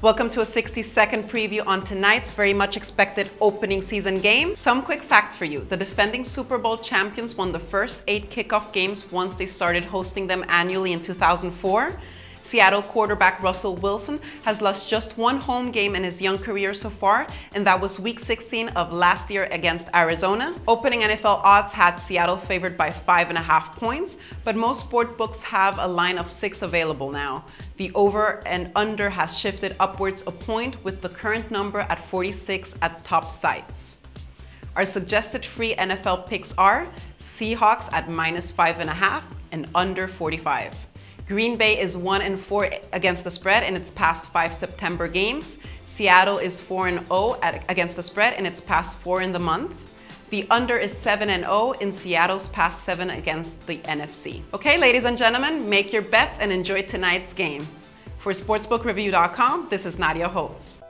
Welcome to a 60 second preview on tonight's very much expected opening season game. Some quick facts for you. The defending Super Bowl champions won the first eight kickoff games once they started hosting them annually in 2004. Seattle quarterback Russell Wilson has lost just one home game in his young career so far, and that was week 16 of last year against Arizona. Opening NFL odds had Seattle favored by five and a half points, but most sport books have a line of six available now. The over and under has shifted upwards a point with the current number at 46 at top sites. Our suggested free NFL picks are Seahawks at minus five and a half and under 45. Green Bay is 1 and 4 against the spread in its past 5 September games. Seattle is 4 and 0 against the spread in its past 4 in the month. The under is 7 and 0 in Seattle's past 7 against the NFC. Okay, ladies and gentlemen, make your bets and enjoy tonight's game. For sportsbookreview.com, this is Nadia Holz.